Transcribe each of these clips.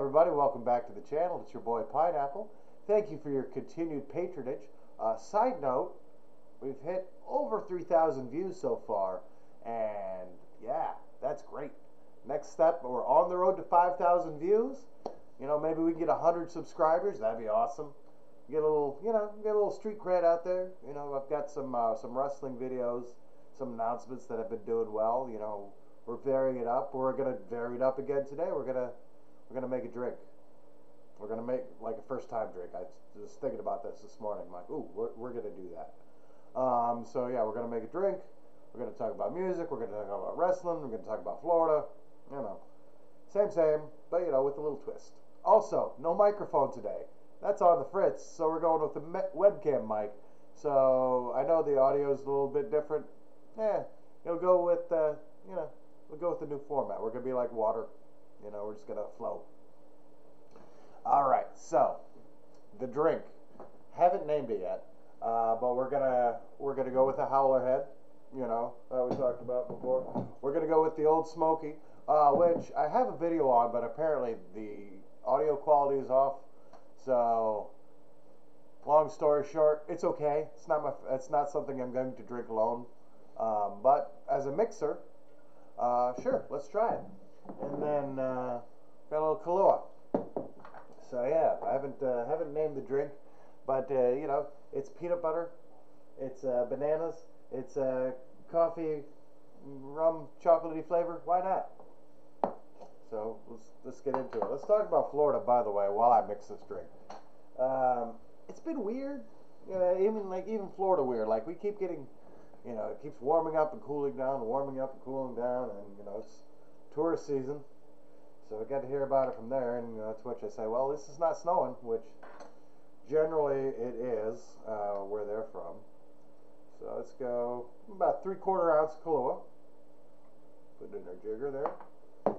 everybody, welcome back to the channel. It's your boy Pineapple. Thank you for your continued patronage. Uh, side note, we've hit over 3,000 views so far, and yeah, that's great. Next step, we're on the road to 5,000 views. You know, maybe we can get 100 subscribers. That'd be awesome. Get a little, you know, get a little street cred out there. You know, I've got some uh, some wrestling videos, some announcements that have been doing well. You know, we're varying it up. We're gonna vary it up again today. We're gonna we're gonna make a drink. We're gonna make like a first time drink. I was thinking about this this morning. I'm like, ooh, we're, we're gonna do that. Um, so yeah, we're gonna make a drink. We're gonna talk about music. We're gonna talk about wrestling. We're gonna talk about Florida. You know, same same, but you know, with a little twist. Also, no microphone today. That's on the fritz. So we're going with the webcam mic. So I know the audio is a little bit different. Yeah, it'll go with uh, you know, we'll go with the new format. We're gonna be like water. You know, we're just gonna float. All right, so the drink. Haven't named it yet, uh, but we're gonna we're gonna go with the Howler Head. You know that we talked about before. We're gonna go with the Old Smoky, uh, which I have a video on, but apparently the audio quality is off. So, long story short, it's okay. It's not my. It's not something I'm going to drink alone. Um, but as a mixer, uh, sure, let's try it. And then uh, got a little Kahlua. So yeah, I haven't uh, haven't named the drink, but uh, you know, it's peanut butter, it's uh, bananas, it's uh, coffee, rum, chocolatey flavor. Why not? So let's let's get into it. Let's talk about Florida, by the way, while I mix this drink. Um, it's been weird, you even like even Florida weird. Like we keep getting, you know, it keeps warming up and cooling down, warming up and cooling down, and you know it's tourist season. So I got to hear about it from there, and to which I say, well, this is not snowing, which generally it is uh, where they're from. So let's go about three quarter ounce Kahlua. Put it in our jigger there.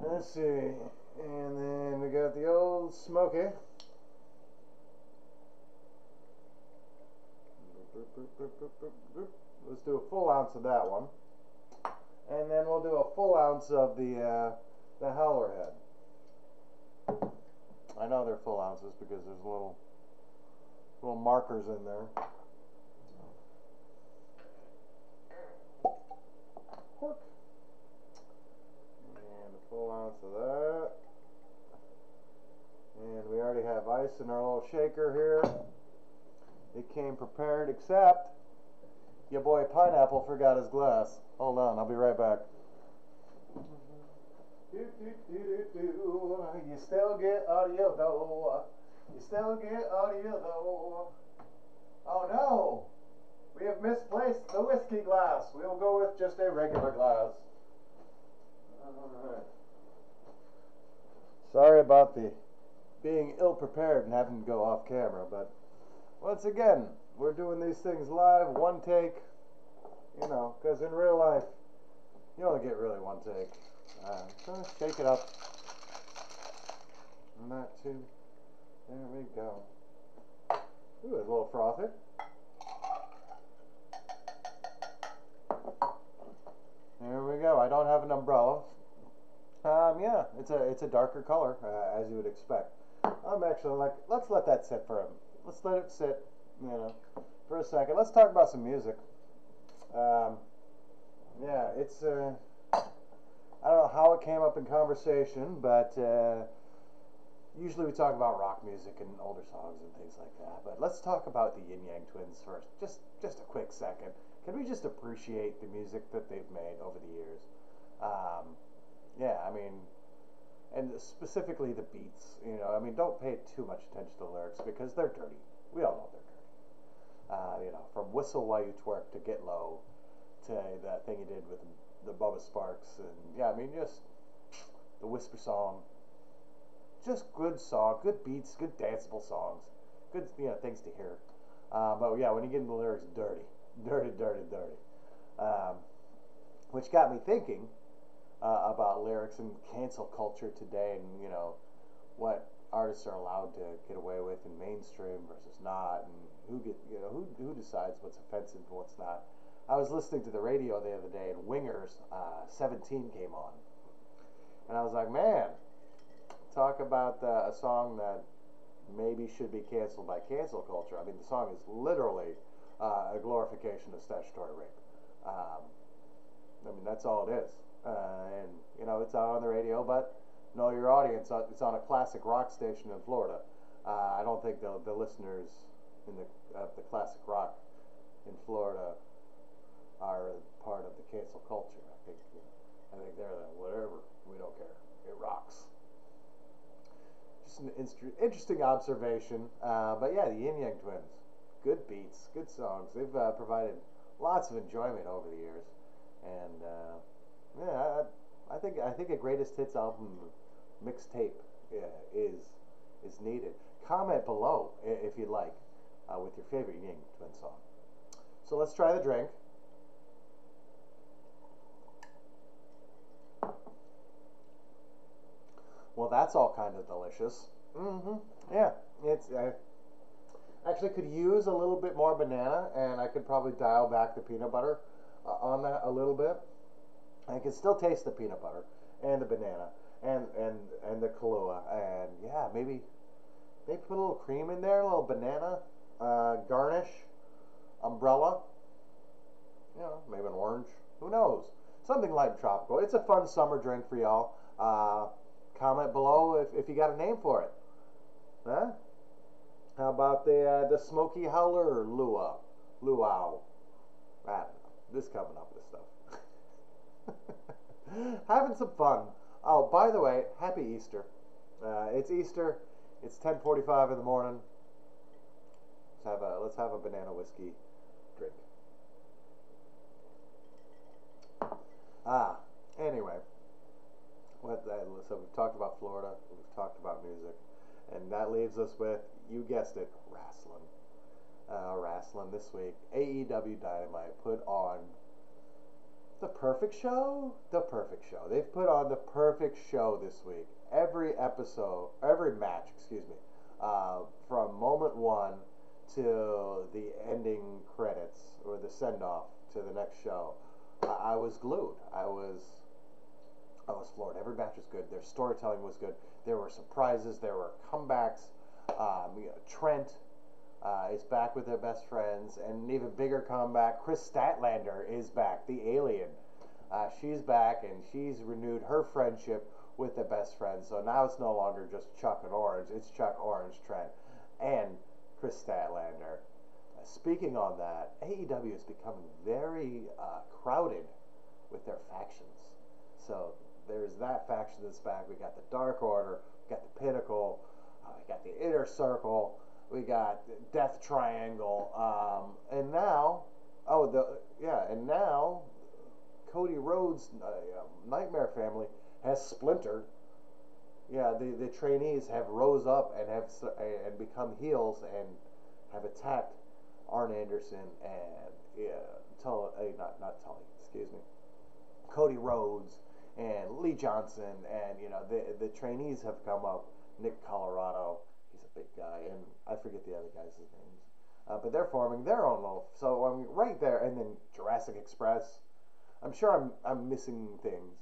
Let's see. And then we got the old Smoky. Let's do a full ounce of that one. And then we'll do a full ounce of the uh, the Howler Head. I know they're full ounces because there's little little markers in there. Cork And a full ounce of that. And we already have ice in our little shaker here. It came prepared, except your boy Pineapple forgot his glass. Hold on, I'll be right back. You still get audio though. You still get audio though. Oh no! We have misplaced the whiskey glass. We will go with just a regular glass. Alright. Sorry about the being ill prepared and having to go off camera, but once again, we're doing these things live, one take, you know, because in real life, you only get really one take. Uh, so shake it up. Not too. There we go. Ooh, a little frothy. There we go. I don't have an umbrella, um, yeah, it's a it's a darker color uh, as you would expect. I'm actually like, let's let that sit for a, let's let it sit, you know, for a second. Let's talk about some music. Um, yeah, it's uh, I don't know how it came up in conversation, but uh, usually we talk about rock music and older songs and things like that. But let's talk about the Ying Yang Twins first. Just just a quick second. Can we just appreciate the music that they've made over the years? Um, yeah, I mean, and specifically the beats. You know, I mean, don't pay too much attention to the lyrics because they're dirty. We all know they're. Uh, you know, from "Whistle While You Twerk" to "Get Low" to that thing he did with the Bubba Sparxxx. and yeah, I mean, just the Whisper song. Just good song, good beats, good danceable songs, good you know things to hear. Uh, but yeah, when you get into the lyrics, dirty, dirty, dirty, dirty. Um, which got me thinking uh, about lyrics and cancel culture today, and you know what artists are allowed to get away with in mainstream versus not, and who get you know who who decides what's offensive and what's not. I was listening to the radio the other day, and Winger's uh, 17 came on, and I was like, man, talk about uh, a song that maybe should be canceled by cancel culture. I mean, the song is literally uh, a glorification of statutory rape. Um, I mean, that's all it is. Uh, and, you know, it's out on the radio, but know your audience. Uh, it's on a classic rock station in Florida. Uh, I don't think the, the listeners in the, uh, the classic rock in Florida are part of the cancel culture. I think, I think they're the whatever. We don't care. It rocks just an interesting observation. Uh, but yeah, the Ying Yang Twins, good beats, good songs. They've uh, provided lots of enjoyment over the years, and uh, yeah, I, I, think I think a greatest hits album mixtape yeah, is is needed. Comment below if you'd like uh, with your favorite Ying Yang Twin song. So let's try the drink. Well, that's all kind of delicious. Mm-hmm. Yeah, it's. Actually could use a little bit more banana, and I could probably dial back the peanut butter uh, on that a little bit. I can still taste the peanut butter and the banana and and and the Kahlua, and yeah, maybe maybe put a little cream in there, a little banana uh, garnish, umbrella. You know, maybe an orange. Who knows? Something light and tropical. It's a fun summer drink for y'all. Uh, Comment below if, if you got a name for it. Huh? How about the uh, the Smoky Howler Lua? Luau. I don't know. This coming up with stuff. Having some fun. Oh, by the way, happy Easter. Uh, it's Easter. It's 10:45 in the morning. Let's have a let's have a banana whiskey drink. Ah, anyway what that, so we've talked about Florida, we've talked about music, and that leaves us with you guessed it, wrestling. Uh, wrestling this week. AEW Dynamite put on the perfect show. The perfect show. They've put on the perfect show this week. Every episode, every match, excuse me, uh, from moment one to the ending credits or the send off to the next show. I, I was glued. I was I was floored. Every match was good. Their storytelling was good. There were surprises. There were comebacks. Um, you know, Trent uh, is back with their best friends, and an even bigger comeback. Kris Statlander is back, the alien. Uh, she's back, and she's renewed her friendship with the best friends. So now it's no longer just Chuck and Orange. It's Chuck, Orange, Trent, and Kris Statlander. Uh, speaking on that, AEW is becoming very uh, crowded with their factions. So there's that faction that's back. We got the Dark Order, we got the Pinnacle, uh, we got the Inner Circle, we got Death Triangle, um, and now, oh the yeah, and now Cody Rhodes' uh, Nightmare Family has splintered. Yeah, the, the trainees have rose up and have and become heels and have attacked Arn Anderson and yeah, Tully, uh, not not Tully, excuse me, Cody Rhodes and Lee Johnson, and you know the the trainees have come up. Nick Comoroto, big guy, and I forget the other guys' names, uh, but they're forming their own little. So I'm right there, and then Jurassic Express. I'm sure I'm I'm missing things,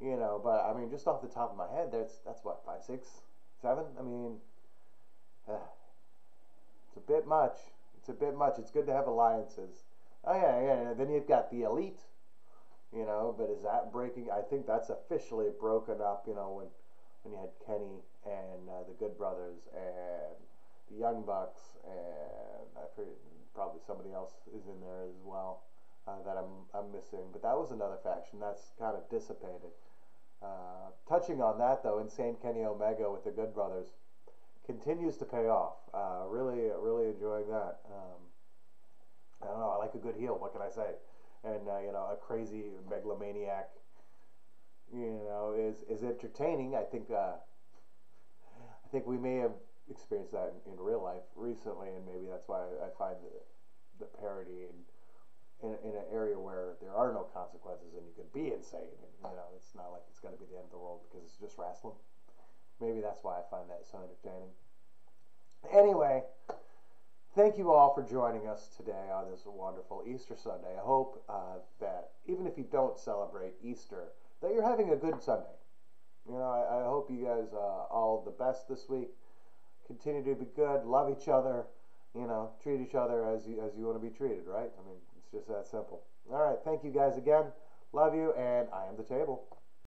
you know, but I mean just off the top of my head, that's that's what five, six, seven. I mean, uh, it's a bit much. It's a bit much. It's good to have alliances. Oh yeah, yeah. Then you've got the elite you know. But is that breaking? I think that's officially broken up. You know, when when you had Kenny and uh, the Good Brothers and the Young Bucks and I forget probably somebody else is in there as well uh, that I'm I'm missing. But that was another faction that's kind of dissipated. Uh, touching on that though, Insane Kenny Omega with the Good Brothers continues to pay off. Uh, really, really enjoying that. Um, I don't know. I like a good heel. What can I say? and uh, you know a crazy megalomaniac you know is is entertaining. I think uh, i think we may have experienced that in, in, real life recently and maybe that's why i, find the, the parody in, in, in an area where there are no consequences and you can be insane. And you know it's not like it's going to be the end of the world because it's just wrestling. Maybe that's why i find that so entertaining. Anyway thank you all for joining us today on this wonderful Easter Sunday. I hope uh, that even if you don't celebrate Easter, that you're having a good Sunday. You know, I, I hope you guys uh, all the best this week. Continue to be good. Love each other. You know, treat each other as you as you want to be treated. Right? I mean, it's just that simple. All right. Thank you guys again. Love you, and I am the table.